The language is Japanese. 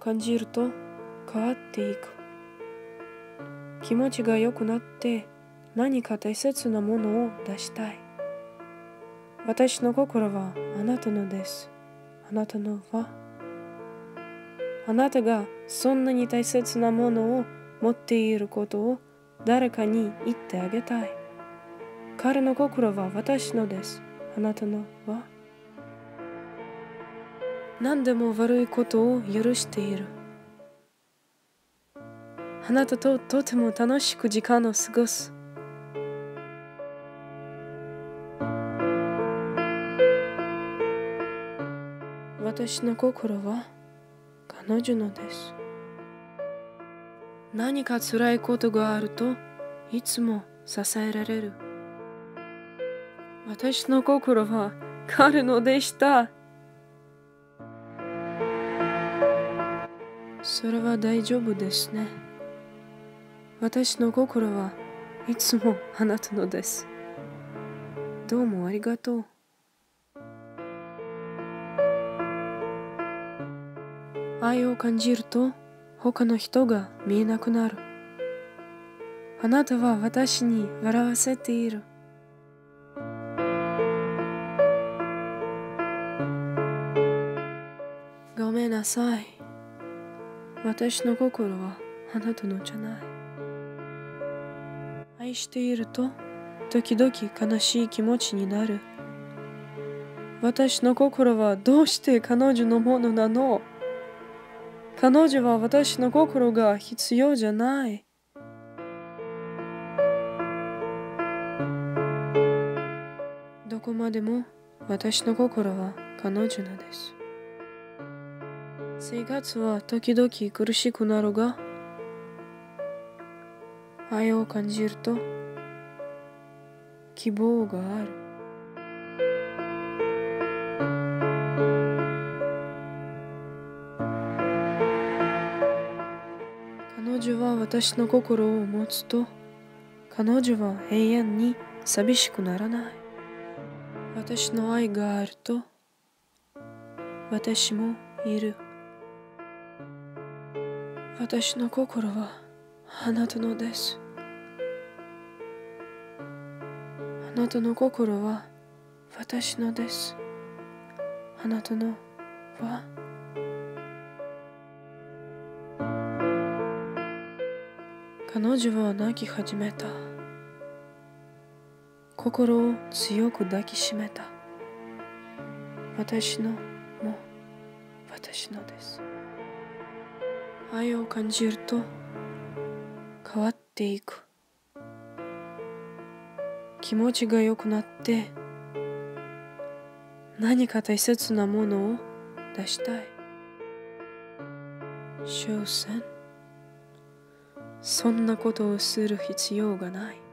感じると変わっていく。気持ちが良くなって何か大切なものを出したい。私の心はあなたのです。あなたのは。あなたがそんなに大切なものを持っていることを誰かに言ってあげたい。彼の心は私のです。あなたのは。何でも悪いことを許している。あなたととても楽しく時間を過ごす。私の心は彼女のです。何か辛いことがあるといつも支えられる。私の心は彼のでした。それは大丈夫ですね。私の心はいつもあなたのです。どうもありがとう。愛を感じると他の人が見えなくなる。あなたは私に笑わせている。ごめんなさい。私の心はあなたのじゃない愛していると時々悲しい気持ちになる私の心はどうして彼女のものなの？彼女は私の心が必要じゃない。どこまでも私の心は彼女のです。生活は時々苦しくなるが、愛を感じると希望がある。彼女は私の心を持つと彼女は永遠に寂しくならない私の愛があると私もいる私の心はあなたのです。あなたの心は私のです。あなたのは彼女は泣き始めた。心を強く抱きしめた。私のも私のです。愛を感じると変わっていく。気持ちが良くなって何か大切なものを出したい。所詮そんなことをする必要がない。